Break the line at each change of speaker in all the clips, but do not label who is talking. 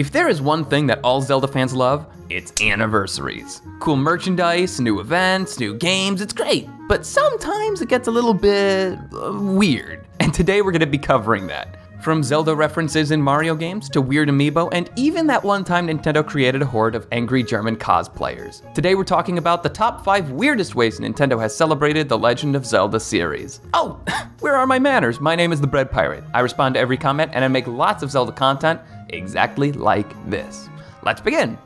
If there is one thing that all Zelda fans love, it's anniversaries. Cool merchandise, new events, new games, it's great. But sometimes it gets a little bit uh, weird. And today we're gonna be covering that. From Zelda references in Mario games to weird amiibo, and even that one time Nintendo created a horde of angry German cosplayers. Today we're talking about the top 5 weirdest ways Nintendo has celebrated the Legend of Zelda series. Oh, where are my manners? My name is the Bread Pirate. I respond to every comment and I make lots of Zelda content exactly like this. Let's begin!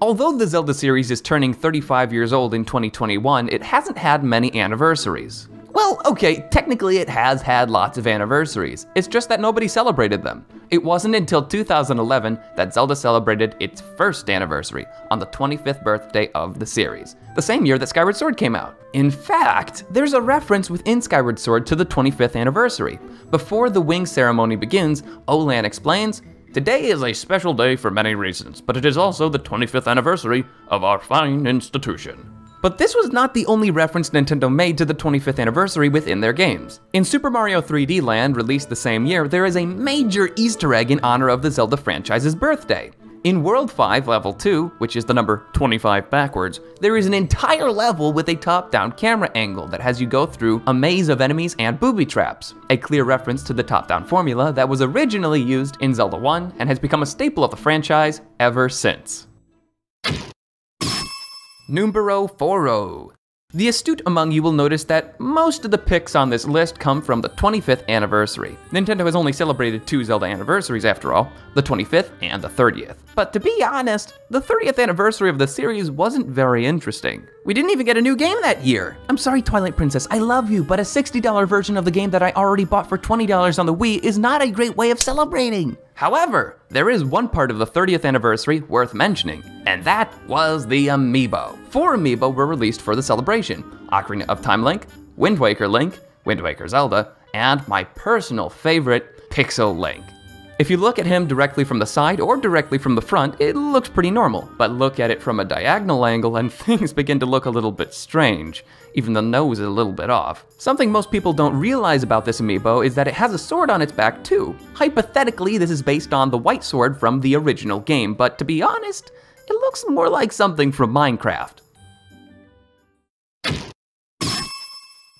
Although the Zelda series is turning 35 years old in 2021, it hasn't had many anniversaries. Well, okay, technically it has had lots of anniversaries. It's just that nobody celebrated them. It wasn't until 2011 that Zelda celebrated its first anniversary, on the 25th birthday of the series, the same year that Skyward Sword came out. In fact, there's a reference within Skyward Sword to the 25th anniversary. Before the wing ceremony begins, Owlan explains, Today is a special day for many reasons, but it is also the 25th anniversary of our fine institution. But this was not the only reference Nintendo made to the 25th anniversary within their games. In Super Mario 3D Land, released the same year, there is a major Easter egg in honor of the Zelda franchise's birthday. In World 5, Level 2, which is the number 25 backwards, there is an entire level with a top-down camera angle that has you go through a maze of enemies and booby traps, a clear reference to the top-down formula that was originally used in Zelda 1 and has become a staple of the franchise ever since. Numero 4 the astute among you will notice that most of the picks on this list come from the 25th anniversary. Nintendo has only celebrated two Zelda anniversaries after all, the 25th and the 30th. But to be honest, the 30th anniversary of the series wasn't very interesting. We didn't even get a new game that year. I'm sorry, Twilight Princess, I love you, but a $60 version of the game that I already bought for $20 on the Wii is not a great way of celebrating. However, there is one part of the 30th anniversary worth mentioning, and that was the amiibo. Four amiibo were released for the celebration Ocarina of Time Link, Wind Waker Link, Wind Waker Zelda, and my personal favorite, Pixel Link. If you look at him directly from the side or directly from the front, it looks pretty normal. But look at it from a diagonal angle and things begin to look a little bit strange. Even the nose is a little bit off. Something most people don't realize about this amiibo is that it has a sword on its back too. Hypothetically, this is based on the white sword from the original game, but to be honest, it looks more like something from Minecraft.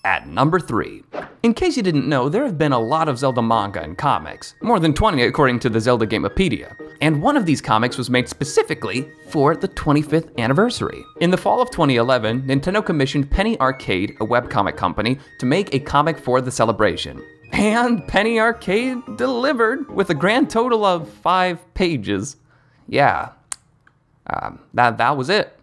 At number 3. In case you didn't know, there have been a lot of Zelda manga and comics, more than 20 according to the Zelda Gamepedia, and one of these comics was made specifically for the 25th anniversary. In the fall of 2011, Nintendo commissioned Penny Arcade, a webcomic company, to make a comic for the celebration. And Penny Arcade delivered with a grand total of five pages. Yeah, um, that, that was it.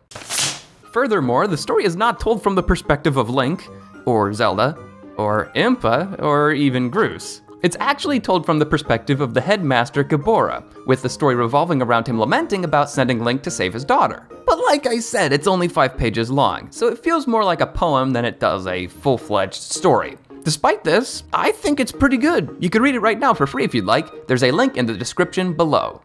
Furthermore, the story is not told from the perspective of Link, or Zelda, or Impa, or even Groose. It's actually told from the perspective of the headmaster Gaepora, with the story revolving around him lamenting about sending Link to save his daughter. But like I said, it's only five pages long, so it feels more like a poem than it does a full-fledged story. Despite this, I think it's pretty good. You can read it right now for free if you'd like. There's a link in the description below.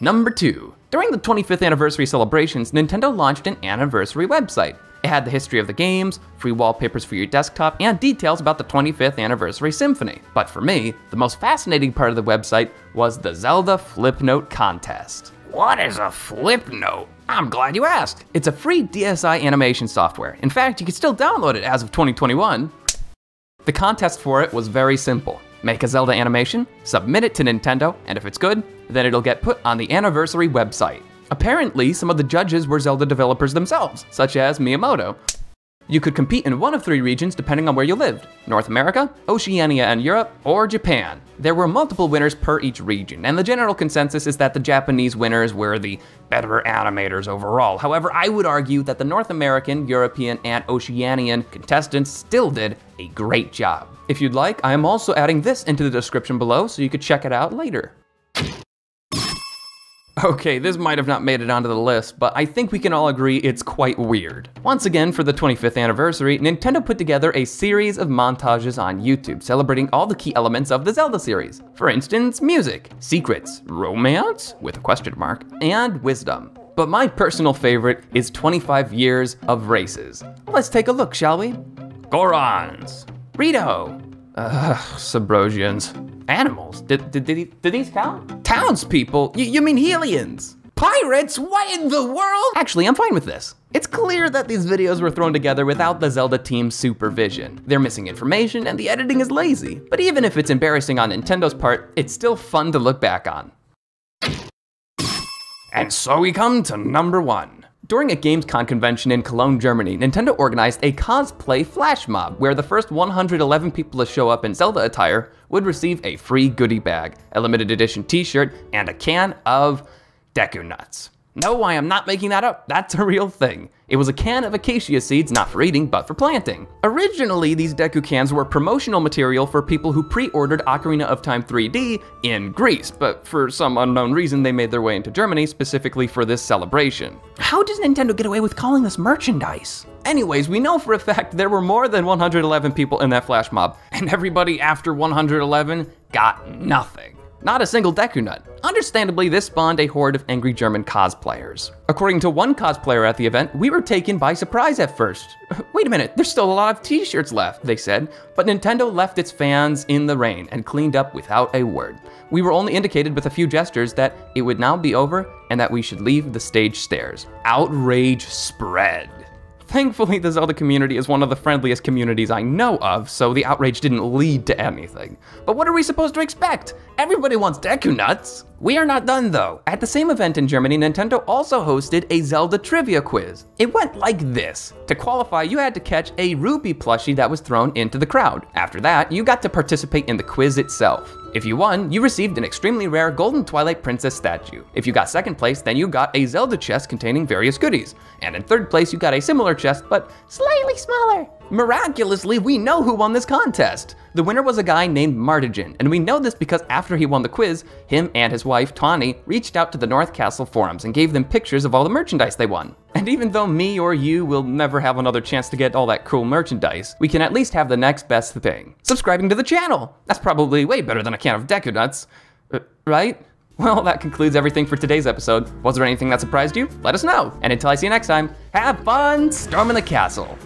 Number 2. During the 25th anniversary celebrations, Nintendo launched an anniversary website. It had the history of the games, free wallpapers for your desktop, and details about the 25th anniversary symphony. But for me, the most fascinating part of the website was the Zelda Flipnote contest. What is a Flipnote? I'm glad you asked. It's a free DSi animation software. In fact, you can still download it as of 2021. The contest for it was very simple. Make a Zelda animation, submit it to Nintendo, and if it's good, then it'll get put on the anniversary website. Apparently, some of the judges were Zelda developers themselves, such as Miyamoto. You could compete in one of three regions depending on where you lived North America, Oceania and Europe, or Japan. There were multiple winners per each region, and the general consensus is that the Japanese winners were the better animators overall. However, I would argue that the North American, European, and Oceanian contestants still did a great job. If you'd like, I am also adding this into the description below so you could check it out later. Okay, this might have not made it onto the list, but I think we can all agree it's quite weird. Once again, for the 25th anniversary, Nintendo put together a series of montages on YouTube celebrating all the key elements of the Zelda series. For instance, music, secrets, romance, with a question mark, and wisdom. But my personal favorite is 25 years of races. Let's take a look, shall we? Gorons, Rito, Ugh, Subrosians. Animals? Did, did, did, did these count? Townspeople? Y you mean Hylians? Pirates? What in the world? Actually, I'm fine with this. It's clear that these videos were thrown together without the Zelda team's supervision. They're missing information and the editing is lazy. But even if it's embarrassing on Nintendo's part, it's still fun to look back on. And so we come to number one. During a Gamescom convention in Cologne, Germany, Nintendo organized a cosplay flash mob where the first 111 people to show up in Zelda attire would receive a free goodie bag, a limited edition t-shirt, and a can of Deku Nuts. No, I am not making that up. That's a real thing. It was a can of acacia seeds, not for eating, but for planting. Originally, these Deku cans were promotional material for people who pre-ordered Ocarina of Time 3D in Greece, but for some unknown reason, they made their way into Germany specifically for this celebration. How does Nintendo get away with calling this merchandise? Anyways, we know for a fact there were more than 111 people in that flash mob, and everybody after 111 got nothing. Not a single Deku Nut. Understandably, this spawned a horde of angry German cosplayers. According to one cosplayer at the event, we were taken by surprise at first. Wait a minute, there's still a lot of t-shirts left, they said, but Nintendo left its fans in the rain and cleaned up without a word. We were only indicated with a few gestures that it would now be over and that we should leave the stage stairs. Outrage spread. Thankfully, the Zelda community is one of the friendliest communities I know of, so the outrage didn't lead to anything. But what are we supposed to expect? Everybody wants Deku Nuts! We are not done though. At the same event in Germany, Nintendo also hosted a Zelda trivia quiz. It went like this. To qualify, you had to catch a Rupee plushie that was thrown into the crowd. After that, you got to participate in the quiz itself. If you won, you received an extremely rare Golden Twilight Princess statue. If you got second place, then you got a Zelda chest containing various goodies. And in third place, you got a similar chest, but slightly smaller. Miraculously, we know who won this contest. The winner was a guy named Martigen, and we know this because after he won the quiz, him and his wife, Tawny, reached out to the North Castle forums and gave them pictures of all the merchandise they won. And even though me or you will never have another chance to get all that cool merchandise, we can at least have the next best thing. Subscribing to the channel! That's probably way better than a can of Deku Nuts. Uh, right? Well, that concludes everything for today's episode. Was there anything that surprised you? Let us know. And until I see you next time, have fun storming the castle.